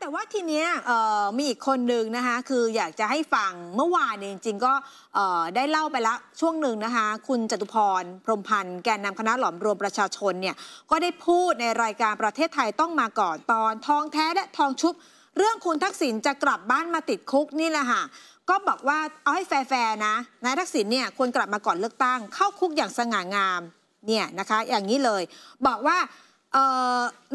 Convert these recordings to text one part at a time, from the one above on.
แต่ว่าทีเนี้ยมีอีกคนหนึ่งนะคะ คืออยากจะให้ฟังเมื่อวานเนี่ยจริง ๆ ก็ได้เล่าไปละช่วงหนึ่งนะคะ คุณจตุพร พรมพันธ์แกนนำคณะหลอมรวมประชาชนเนี่ยก็ได้พูดในรายการประเทศไทยต้องมาก่อนตอนทองแท้และทองชุบ เรื่องคุณทักษิณจะกลับบ้านมาติดคุกนี่แหละค่ะก็บอกว่าเอาให้แฟร์ๆนะนายทักษิณเนี่ยควรกลับมาก่อนเลือกตั้ง เข้าคุกอย่างสง่างามเนี่ยนะคะ อย่างนี้เลย บอกว่า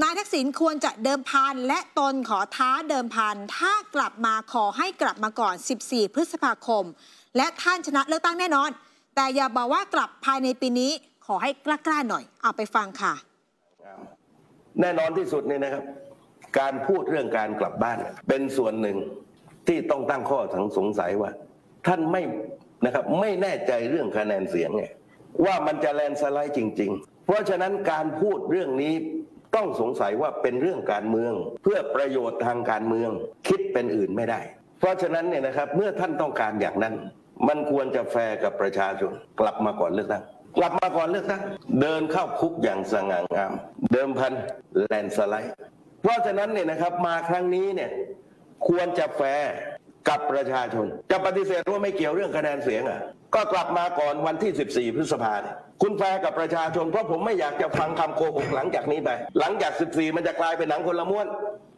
นายทักษิณควรจะเดิมพัน และตนขอท้าเดิมพัน ถ้ากลับมาขอให้กลับมาก่อน 14 พฤษภาคม และท่านชนะเลือกตั้งแน่นอน แต่อย่าบอกว่ากลับภายในปีนี้ขอให้กล้าๆหน่อย เอาไปฟังค่ะ แน่นอนที่สุดเนี่ยนะครับ การพูดเรื่องการกลับบ้าน เป็นส่วนหนึ่งที่ต้องตั้งข้อสังสงสัยว่า ท่านไม่นะครับไม่แน่ใจเรื่องคะแนนเสียงไงว่ามันจะแลนด์สไลด์จริงๆ เพราะฉะนั้นการพูดเรื่องนี้ต้องสงสัยว่าเป็นเรื่องการเมือง เพื่อประโยชน์ทางการเมืองคิดเป็นอื่นไม่ได้ เพราะฉะนั้นเนี่ยนะครับเมื่อท่านต้องการอย่างนั้น มันควรจะแฟร์กับประชาชนกลับมาก่อนเลือกตั้งกลับมาก่อนเลือกตั้งเดินเข้าคุกอย่างสง่างาม เดิมพันแลนด์สไลด์ เพราะฉะนั้นเนี่ยนะครับมาครั้งนี้เนี่ยควรจะแฟร์ กับประชาชน จะปฏิเสธว่าไม่เกี่ยวเรื่องคะแนนเสียงอะก็กลับมาก่อนวันที่ 14 พฤษภาเนี่ยคุณแฟร์กับประชาชนเพราะผมไม่อยากจะฟังคำโกหกหลังจากนี้ไปหลังจาก 14 มันจะกลายเป็นหนังคนละม้วน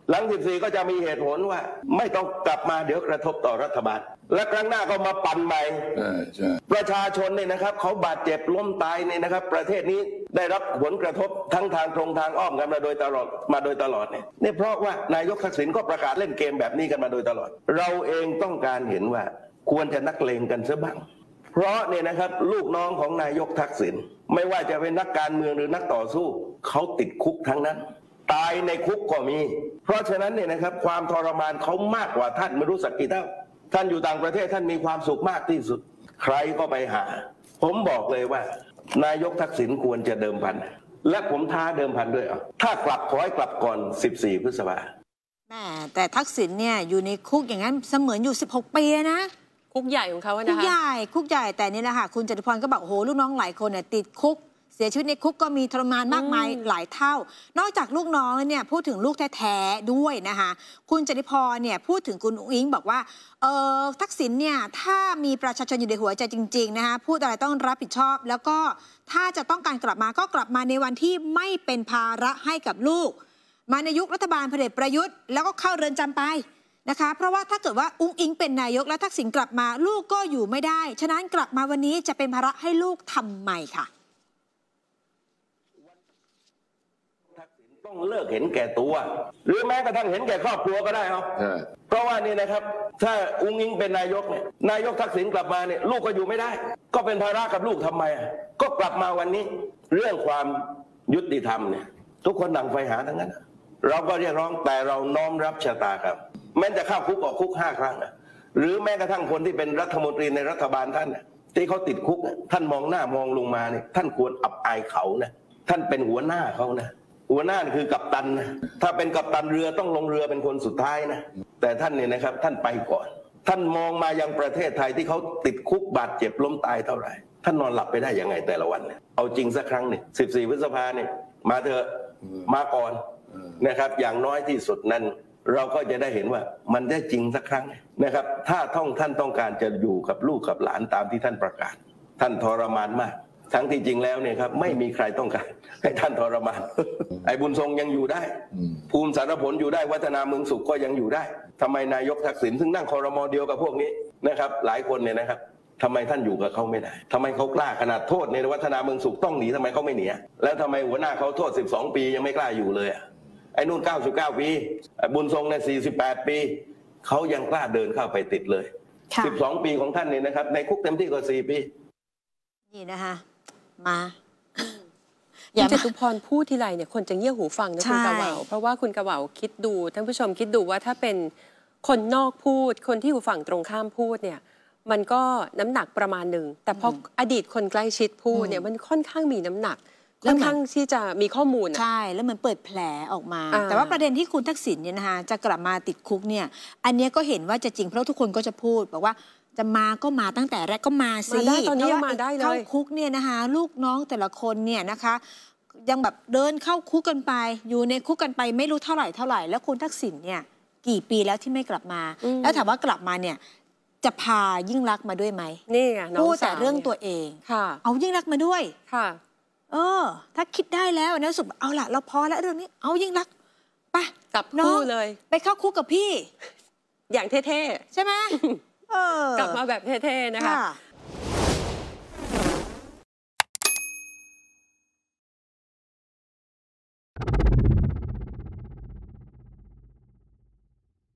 หลัง 14 ก็จะมีเหตุผลว่า ไม่ต้องกลับมาเดี๋ยวกระทบต่อรัฐบาล และครั้งหน้าก็มาปั่นใหม่ใช่ใช่ประชาชนเนี่ยนะครับเขาบาดเจ็บล้มตายเนี่ยนะครับ ประเทศนี้ได้รับผลกระทบทั้งทางตรงทางอ้อมกันมาโดยตลอดมาโดยตลอดเนี่ยเนี่ยเพราะว่านายกทักษิณก็ประกาศเล่นเกมแบบนี้กันมาโดยตลอด เราเองต้องการเห็นว่าควรจะนักเลงกันซะบ้าง เพราะเนี่ยนะครับลูกน้องของนายกทักษิณไม่ว่าจะเป็นนักการเมืองหรือนักต่อสู้เขาติดคุกทั้งนั้น ตายในคุกก็มี เพราะฉะนั้นเนี่ยนะครับความทรมานเขามากกว่าท่านไม่รู้สักกี่เท่า ท่านอยู่ต่างประเทศท่านมีความสุขมากที่สุด ใครก็ไปหา ผมบอกเลยว่า นายกทักษิณควรจะเดิมพัน และผมท้าเดิมพันด้วยอะถ้ากลับขอให้กลับก่อน 14 พฤษภาแหมแต่ทักษิณเนี่ยอยู่ในคุกอย่างนั้นเสมือนอยู่ 16 ปีนะคุกใหญ่ของเขาอะคุนะกคะใหญ่คุกใหญ่แต่นี่แหละค่ะคุณจตุพรก็บอกโอ้โหลูกน้องหลายคนเนี่ยติดคุก เสียชีวิตในคุกก็มีทรมานมากมายหลายเท่า นอกจากลูกน้องแล้วเนี่ยพูดถึงลูกแท้ๆด้วยนะคะคุณจตุพรเนี่ยพูดถึงคุณอุ้งอิงบอกว่าเออทักษิณเนี่ยถ้ามีประชาชนอยู่ในหัวใจจริงๆนะคะพูดอะไรต้องรับผิดชอบ แล้วก็ถ้าจะต้องการกลับมาก็กลับมาในวันที่ไม่เป็นภาระให้กับลูก มาในยุครัฐบาลพลเอกประยุทธ์แล้วก็เข้าเรือนจำไปนะคะเพราะว่าถ้าเกิดว่าอุ้งอิงเป็นนายกแล้วทักษิณกลับมาลูกก็อยู่ไม่ได้ ฉะนั้นกลับมาวันนี้จะเป็นภาระให้ลูกทำไมค่ะ ทักษิณต้องเลิกเห็นแก่ตัว หรือแม้กระทั่งเห็นแก่ครอบครัวก็ได้เอาใช่เพราะว่านี่นะครับ ถ้าอุ้งอิงเป็นนายกเนี่ยนายกทักษิณกลับมาเนี่ยลูกก็อยู่ไม่ได้ ก็เป็นภาระกับลูกทำไมอะก็กลับมาวันนี้ เรื่องความยุติธรรมเนี่ยทุกคนดังไฟหาทั้งนั้น เราก็เรียกร้องแต่เราน้อมรับชะตากรรมแม้จะเข้าคุกออกคุกห้าครั้งอะหรือแม้กระทั่งคนที่เป็นรัฐมนตรีในรัฐบาลท่านน่ะที่เขาติดคุกอะท่านมองหน้ามองลงมาเนี่ยท่านควรอับอายเขานะท่านเป็นหัวหน้าเขานะ หัวหน้านี่คือกัปตันนะถ้าเป็นกัปตันเรือต้องลงเรือเป็นคนสุดท้ายนะ แต่ท่านเนี่ยนะครับท่านไปก่อน ท่านมองมายังประเทศไทยที่เขาติดคุกบาดเจ็บล้มตายเท่าไหร่ ท่านนอนหลับไปได้ยังไงแต่ละวันเนี่ยเอาจริงสักครั้งเนี่ย14พฤษภาเนี่ยมาเถอะมาก่อนนะครับ อย่างน้อยที่สุดนั้นเราก็จะได้เห็นว่ามันได้จริงสักครั้งนะครับ ถ้าท่องท่านต้องการจะอยู่กับลูกกับหลานตามที่ท่านประกาศ ท่านทรมานมาก ทั้งที่จริงแล้วเนี่ยครับไม่มีใครต้องการให้ท่านทรมาน ไอ้บุญทรงยังอยู่ได้อืมภูมิสารผลอยู่ได้วัฒนาเมืองสุขก็ยังอยู่ได้ทำไมนายกทักษิณซึ่งนั่งคอรมอเดียวกับพวกนี้นะครับ หลายคนเนี่ยนะครับทำไมท่านอยู่กับเขาไม่ได้ทำไมเขากล้าขนาดโทษในวัฒนาเมืองสุขต้องหนีทำไมเขาไม่หนีอะแล้วทำไมหัวหน้าเขาโทษ 12 ปียังไม่กล้าอยู่เลยอะไอ้นู่น 99 ปีไอ้บุญทรงเนี่ย48 ปีเขายังกล้าเดินเข้าไปติดเลยค่ะ12 ปีของท่านเนี่ยนะครับ ในคุกเต็มที่ก็4ปี นี่นะคะ มาคุณจตุพรพูดทีไรเนี่ยคนจะเงี่ยหูฟังนะใช่คุณกะเหว่าเพราะว่าคุณกะเหว่าคิดดูท่านผู้ชมคิดดูว่าถ้าเป็นคนนอกพูด คนที่อยู่ฝั่งตรงข้ามพูดเนี่ย มันก็น้ำหนักประมาณหนึ่งแต่พออดีตคนใกล้ชิดพูดเนี่ยมันค่อนข้างมีน้ำหนักแล้ค่วอนมันข้างที่จะมีข้อมูลอะใช่ แล้วเหมือนเปิดแผลออกมาอ่าแต่ว่าประเด็นที่คุณทักษิณเนี่ยนะคะจะกลับมาติดคุกเนี่ย อันเนี้ยก็เห็นว่าจะจริงเพราะทุกคนก็จะพูดบอกว่า จะมาก็มาตั้งแต่แรกก็มาสิมาได้ตอนนี้เพยัระงว่มาได้เลเข้ายคุกเนี่ยนะคะ ลูกน้องแต่ละคนเนี่ยนะคะ ยังแบบเดินเข้าคุกกันไป อยู่ในคุกกันไปไม่รู้เท่าไหร่เท่าไหร่แล้วคุณทักษิณเนี่ยกี่ปีแล้วที่ไม่กลับมาอืมแล้วถามว่ากลับมาเนี่ยจะพายิ่งรักษณ์มาด้วยไหมนี่ไงน้องพูดแต่สาวเรื่องนี่ยตัวเองค่ะเอายิ่งรักษณ์มาด้วยค่ะ เออ ถ้าคิดได้แล้วนะรู้สุดเอาละเราพอแล้วเรื่องนี้ เอายิ่งรักษณ์ไปกลับน้อคู่งเลย ไปเข้าคุกกับพี่ อย่างเท่ใช่ไหมเออๆ กลับมาแบบเท่ๆนะคะค่ะ